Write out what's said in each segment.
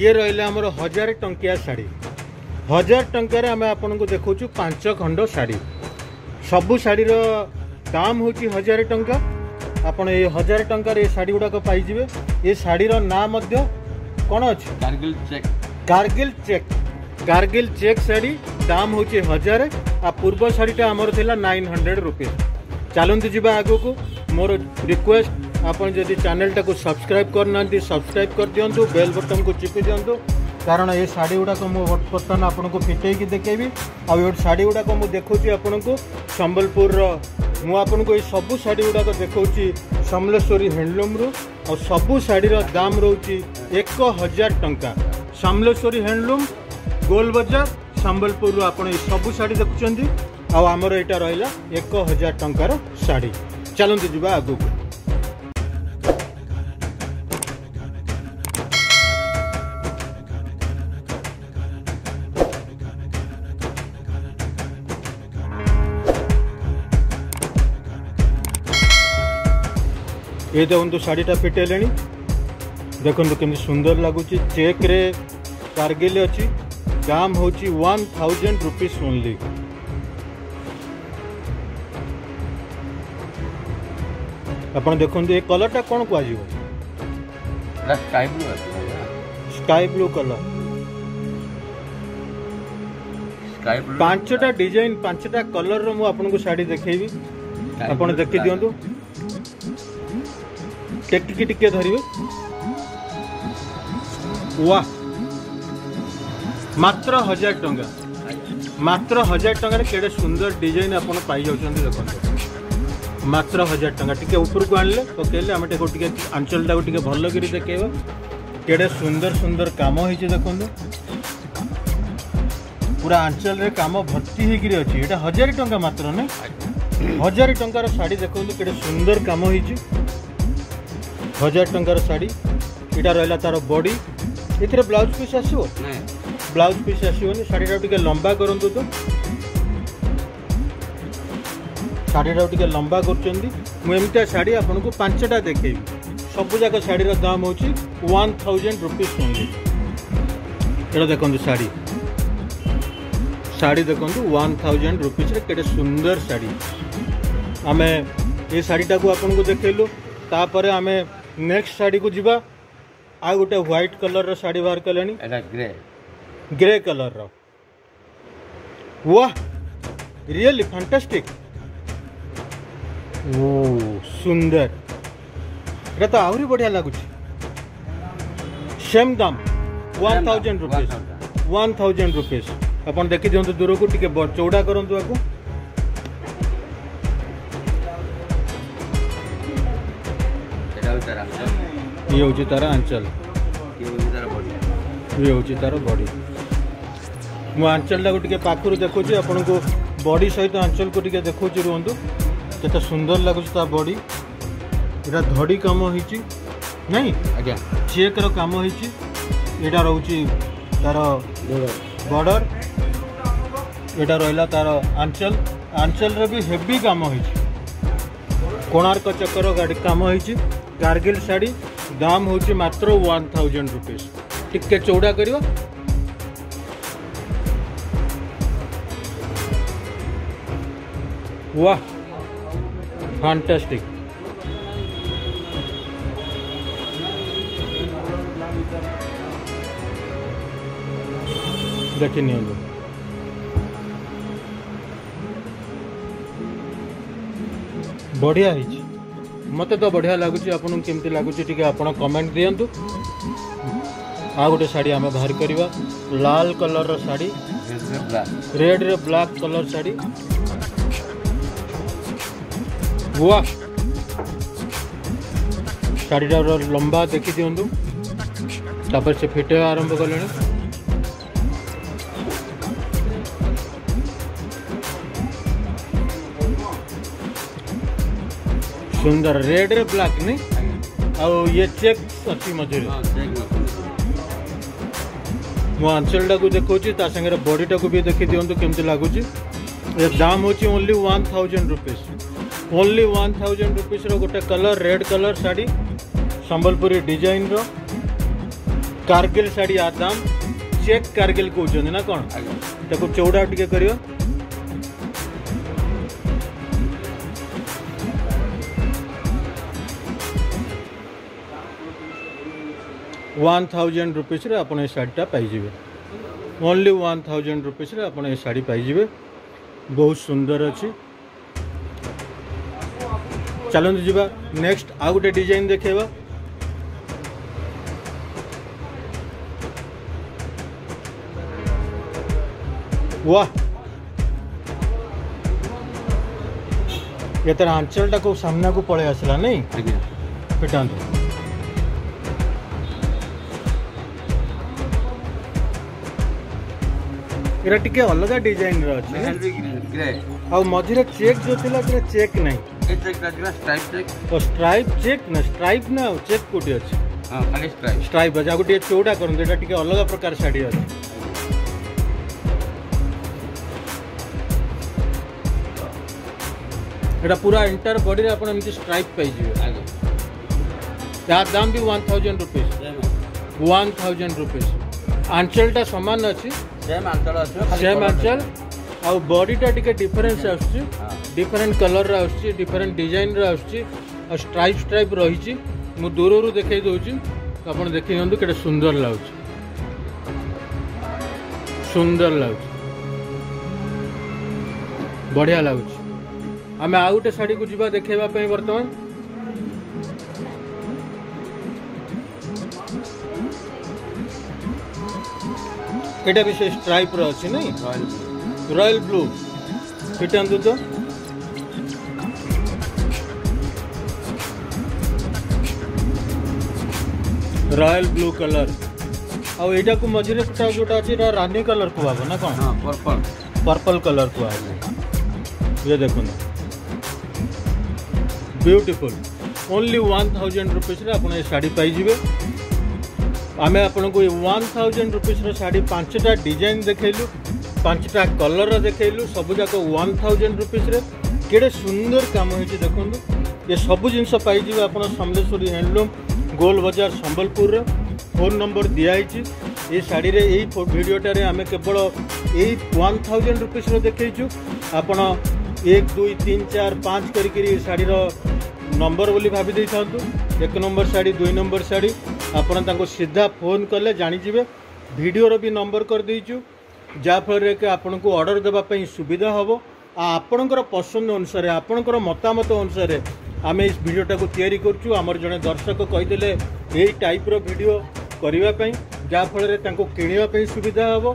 ଇଏ ରହିଲା ଆମର ହଜାରେ ଟଙ୍କିଆ ଶାଢ଼ୀ ହଜାର ଟଙ୍କାରେ ଆମେ ଆପଣଙ୍କୁ ଦେଖାଉଛୁ ପାଞ୍ଚ ଖଣ୍ଡ ଶାଢ଼ୀ ସବୁ ଶାଢ଼ୀର ଦାମ୍ ହେଉଛି ହଜାରେ ଟଙ୍କା ଆପଣ ଏ ହଜାରେ ଟଙ୍କାରେ ଏ ଶାଢ଼ୀ ଗୁଡ଼ାକ ପାଇଯିବେ ଏ ଶାଢ଼ୀର ନାଁ ମଧ୍ୟ କ'ଣ ଅଛି Kargil check Kargil check Kargil check sari ଦାମ୍ ହେଉଛି ହଜାରେ ଆଉ ପୂର୍ବ ଶାଢ଼ୀଟା ଆମର ଥିଲା ନାଇନ୍ ହଣ୍ଡ୍ରେଡ଼ ରୁପିଜ୍ ଚାଲନ୍ତୁ ଯିବା ଆଗକୁ ମୋର ରିକ୍ୱେଷ୍ଟ आपड़ी चैनल टाक सब्सक्राइब करना सब्सक्राइब कर दिंतु बेल बटन को चिपि दिंतु कारण ये शाढ़ी गुड़ाक मुझे बर्तमान आपको फिटे देखेबी आ शाढ़ी गुड़ाक मुझे देखा आपन को सम्बलपुर मुझक ये सब शाढ़ी गुड़ाक देखा समलेश्वरी हैंडलूम्रु और सब शाढ़ी दाम रोच एक हजार टाँह समलेश्वरी हैंडलूम गोल बजार सम्बलपुर आप सब शाढ़ी देखुं आमर यहाँ रहा एक हजार टकर शाढ़ी चलते जावा आगे ଏ ଦେଖନ୍ତୁ ଶାଢ଼ୀଟା ଫିଟେଇଲେଣି ଦେଖନ୍ତୁ କେମିତି ସୁନ୍ଦର ଲାଗୁଛି ଚେକ୍ରେ କାର୍ଗିଲ ଅଛି ଦାମ୍ ହେଉଛି ୱାନ୍ ଥାଉଜେଣ୍ଡ ରୁପିସ୍ ଓନ୍ଲି ଆପଣ ଦେଖନ୍ତୁ ଏ କଲର୍ଟା କ'ଣ କୁହାଯିବ ସ୍କାଏ ବ୍ଲୁ କଲର୍ ପାଞ୍ଚଟା ଡିଜାଇନ୍ ପାଞ୍ଚଟା କଲର୍ର ମୁଁ ଆପଣଙ୍କୁ ଶାଢ଼ୀ ଦେଖେଇବି ଆପଣ ଦେଖି ଦିଅନ୍ତୁ টেটিকি টিকিয়ে ধরবে ওয়া মাত্র হাজার টঙ্কা মাত্র হাজার টঙ্কার কেড়ে সুন্দর ডিজাইন আপনার পাই যাচ্ছেন দেখুন মাত্র হাজার টঙ্কা টিকি উপরকু আনলে পকাইলে আমি দেখো টিকি আঞ্চলটা টিকি ভাল করে দেখাইব কেড়ে সুন্দর সুন্দর কাম হয়েছে দেখুন পুরা আঞ্চলের কাম ভর্তি হয়েকি অছি এটা হাজার টঙ্কা মাত্র না হাজার টঙ্কার শাড়ি দেখুন কেড়ে সুন্দর কাম হয়েছে हजार टकर शाढ़ी यहाँ रहा तार बडी ए ब्लाउज पिस आसो ब्लाउज पिस आसोनी शाढ़ीटा टे लंबा करूँ तो শাড়িটাও টিকে লম্বা করছেন মু এমিটা শাড়ি আপনার পাঁচটা দেখেবি সবুজাক শাড়ির দাম হচ্ছে ওয়ান থাউজেন্ড রুপিজ অনলি এটা দেখুন শাড়ি শাড়ি দেখুন ওয়ান থাউজেন্ড রুপিজরে কেটে সুন্দর শাড়ি আমি এই শাড়িটা আপনার দেখেলু তাপরে আমি ନେକ୍ସଟ ଶାଢ଼ୀକୁ ଯିବା ଆଉ ଗୋଟେ ହ୍ୱାଇଟ୍ କଲର୍ର ଶାଢ଼ୀ ବାହାର କଲେଣି ଏଇଟା ଗ୍ରେ ଗ୍ରେ କଲର୍ର ୱାହ ରିଏଲି ଫାଣ୍ଟାଷ୍ଟିକ୍ ଓ ସୁନ୍ଦର ଏଇଟା ତ ଆହୁରି ବଢ଼ିଆ ଲାଗୁଛି ସେମ୍ ଦାମ୍ one thousand rupees one thousand rupees ଆପଣ ଦେଖିଦିଅନ୍ତୁ ଦୂରକୁ ଟିକେ ଚଉଡ଼ା କରନ୍ତୁ ଆକୁ ये हूँ तार आंचल ये हूँ तार बड़ी मुझे आंचल टाक पाखु देखुची आपन को बड़ी सहित आंचल को देखो रुंतु के सुंदर लगुच तार बड़ी इटा धड़ी कम हो चेक राम होटा रोच तार बॉर्डर यहाँ रहा तार आंचल आंचल भी हेवी कम कोणार्क चक्र गाड़ी कम हो गार्गिल शाढ़ी দাম হচ্ছে মাত্র 1000 টাকা ঠিক কে চৌড়া করিবা বাহ ফ্যান্টাস্টিক देखिनियो बॉडी आई मत तो बढ़िया लगुच आपको लगुच कमेंट दिंतु आ गोटे शाढ़ी आम बाहर करवा लाल कलर शाढ़ी रेड रे ब्लाक कलर शाढ़ी वाह शाढ़ी लंबा देखी दिंतु तापर से फिटे आरंभ कले সুন্দর রেড ব্ল্যাক নি আও ই চেক সতি মজুরি হ্যাঁ চেক মু আনচলটা কো দেখুজি তা সঙ্গে বডিটা কো ভি দেখি দিওন তো কেমতে লাগুজি ই দাম হচি ওনলি 1000 রুপিস ওনলি 1000 রুপিসৰ গটা colour red colour sari Sambalpuri ডিজাইনৰ কারগিল শাড়ি আদাম চেক কারগিল কো জনা কোন দেখো 14 টকে কৰিও वन थाउजेंड रुपीस शाढ़ीटा पाई only one thousand rupees sari पाई बहुत सुंदर अच्छी चलते जीवा नेक्स्ट आ गोटे डिजाइन देख वाह ये तरह आंचल टा को सामना को पलै आसला नहीं पिटा ଏଇଟା ଟିକେ ଅଲଗା ଡିଜାଇନର ଅଛି ଆଉ ମଝିରେ ଚେକ୍ ଯୋଉ ଥିଲା ସେଟା ଚେକ୍ ନାହିଁ ଓ ଷ୍ଟ୍ରାଇପ୍ ଚେକ୍ ନା ଷ୍ଟ୍ରାଇପ୍ ନା ଆଉ ଚେକ୍ କୋଉଠି ଅଛି ଷ୍ଟ୍ରାଇପ୍ ଅଛି ଆଉ ଟିକେ ଚଉଡ଼ା କରନ୍ତୁ ଏଇଟା ଟିକେ ଅଲଗା ପ୍ରକାର ଶାଢ଼ୀ ଅଛି এটা পুরা এন্টার বডি রে আপন এমতি স্ট্রাইপ পাই যাবে আগে তার দাম বি 1000 রুপিস 1000 রুপিস আঞ্চলটা সমান আছে सेम आंचल आउ बॉडी टा टिके कलर रा आसुचि डिफरेंट डिजाइन रा स्ट्राइप स्ट्राइप रही दूर दूररु देखै दोउचि त अपन सुंदर लागुचि सुंदर लागुचि बढ़िया लागुचि आमे आउटे साडी को जीवा देखैबा पई এটা বিশেষ স্ট্রাইপ র আছে নাই রয়্যাল ব্লু ফিট এন্ড তো রয়্যাল ব্লু কালার আও এটা কো মজরেস টা যেটা আছে না রানী কালার কো পাবা না কোন হ্যাঁ পার্পল পার্পল কালার কো আছে এয়া দেখুন ब्यूटीफुल অনলি 1000 রুপিস রে আপনে শাড়ি পাই জিবে ଆମେ ଆପଣଙ୍କୁ ୱାନ୍ ଥାଉଜେଣ୍ଡ ରୁପିଜ୍ର ଶାଢ଼ୀ ପାଞ୍ଚଟା ଡିଜାଇନ୍ ଦେଖାଇଲୁ ପାଞ୍ଚଟା କଲର୍ର ଦେଖାଇଲୁ ସବୁଯାକ ୱାନ୍ ଥାଉଜେଣ୍ଡ ରୁପିଜ୍ରେ କେଡ଼େ ସୁନ୍ଦର କାମ ହେଇଛି ଦେଖନ୍ତୁ ଏ ସବୁ ଜିନିଷ ପାଇଯିବେ ଆପଣ ସମଲେଶ୍ୱରୀ ହ୍ୟାଣ୍ଡଲୁମ୍ ଗୋଲ ବଜାର ସମ୍ବଲପୁରର ଫୋନ୍ ନମ୍ବର ଦିଆହେଇଛି ଏ ଶାଢ଼ୀରେ ଏଇ ଭିଡ଼ିଓଟାରେ ଆମେ କେବଳ ଏଇ ୱାନ୍ ଥାଉଜେଣ୍ଡ ରୁପିଜ୍ର ଦେଖାଇଛୁ ଆପଣ ଏକ ଦୁଇ ତିନି ଚାରି ପାଞ୍ଚ କରିକି ଶାଢ଼ୀର ନମ୍ବର ବୋଲି ଭାବି ଦେଇଥାନ୍ତୁ ଏକ ନମ୍ବର ଶାଢ଼ୀ ଦୁଇ ନମ୍ବର ଶାଢ଼ୀ ଆପଣ ତାଙ୍କୁ ସିଧା ଫୋନ୍ କଲେ ଜାଣିଯିବେ ଭିଡ଼ିଓର ବି ନମ୍ବର କରିଦେଇଛୁ ଯାହାଫଳରେ କି ଆପଣଙ୍କୁ ଅର୍ଡ଼ର ଦେବା ପାଇଁ ସୁବିଧା ହେବ ଆଉ ଆପଣଙ୍କର ପସନ୍ଦ ଅନୁସାରେ ଆପଣଙ୍କର ମତାମତ ଅନୁସାରେ ଆମେ ଏ ଭିଡ଼ିଓଟାକୁ ତିଆରି କରୁଛୁ ଆମର ଜଣେ ଦର୍ଶକ କହିଥିଲେ ଏଇ ଟାଇପ୍ର ଭିଡ଼ିଓ କରିବା ପାଇଁ ଯାହାଫଳରେ ତାଙ୍କୁ କିଣିବା ପାଇଁ ସୁବିଧା ହେବ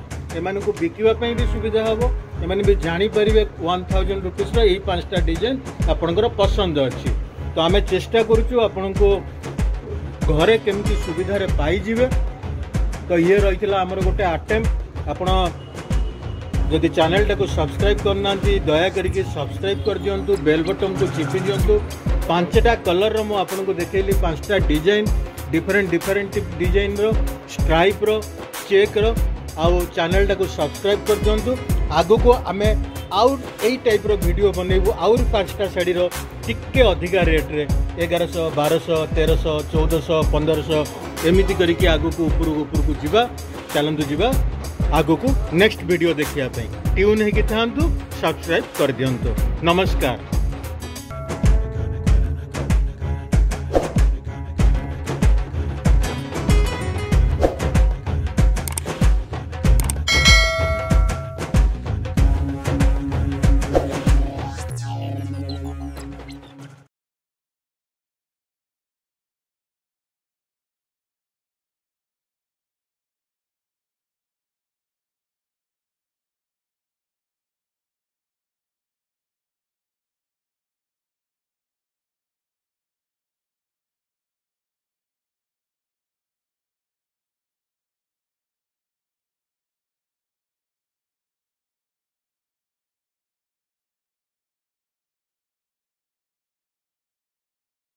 ଏମାନଙ୍କୁ ବିକିବା ପାଇଁ ବି ସୁବିଧା ହେବ ଏମାନେ ବି ଜାଣିପାରିବେ ୱାନ୍ ଥାଉଜେଣ୍ଡ ରୁପିଜ୍ର ଏଇ ପାଞ୍ଚଟା ଡିଜାଇନ୍ ଆପଣଙ୍କର ପସନ୍ଦ ଅଛି ତ ଆମେ ଚେଷ୍ଟା କରୁଛୁ ଆପଣଙ୍କୁ घरे केमती सुविधा पाई तो ये रही आमर गोटे आटेम आपण जदि चेल टाक सब्सक्राइब करना दया कर सब्सक्राइब कर दिंतु बेल बटन को चिपी दिंतु पांचटा कलर रुपए देखेली पांचटा डिजाइन डिफरेन्ट डिफरेन्ट डिजाइन रईप रेक रो चेल टाक सब्सक्राइब कर दिंतु आग को आम आउ यही टाइप रिड बनइबू आँचटा शाढ़ी टिक अधिक रेट्रे एघारश बारश तेह्र सौ चौध पन्ध्रशमी गरिक आगको उपलु जगको नेक्स्ट भिडियो देखाप ट्युन हुँदै थाहा सब्सक्राइब गरिदिन्छु नमस्कार